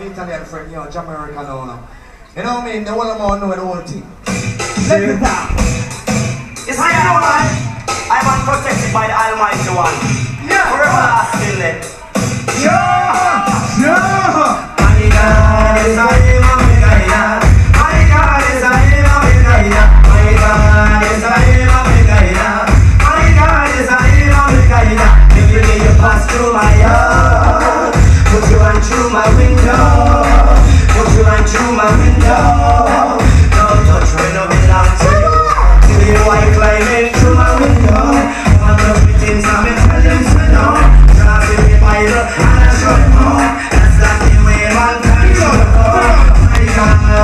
Italian friend, you know, Jamaican owner. You know what I mean? The whole amount know the whole thing. Let me down. It's my own life. I'm unprotected by the Almighty One. Yeah. Forever lasting. Yeah. Yeah. yeah. yeah.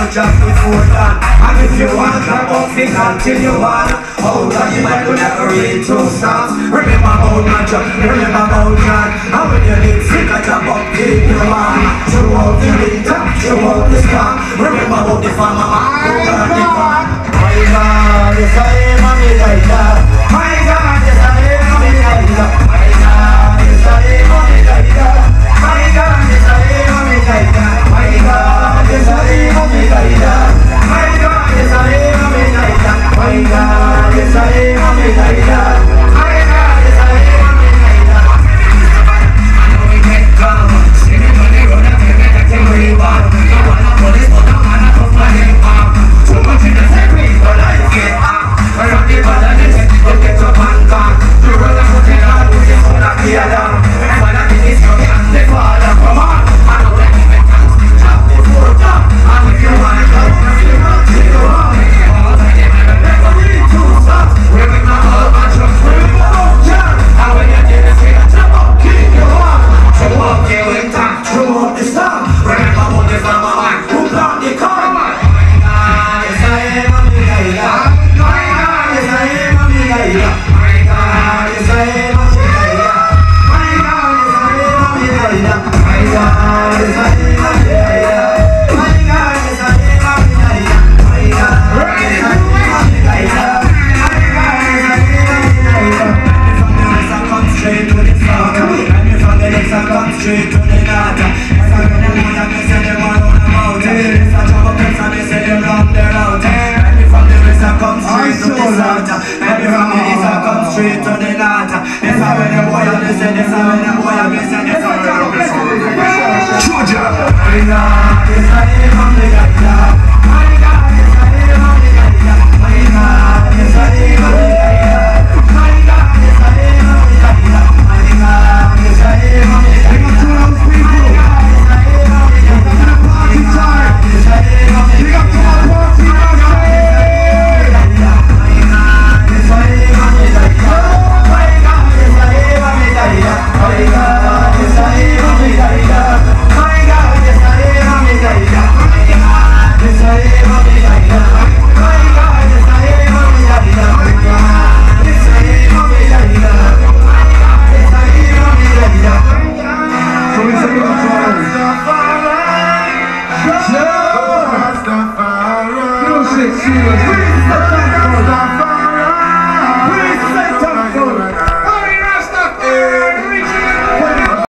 you just before dawn And if you want to a coffee, till you want Old oh, you might could never read two songs Remember about man John, remember about John And when you need sick, I jump up, keep you on Through all the winter, through all the storm Remember about the farmer, I got the farm My God, the same man is like that Georgia! see you.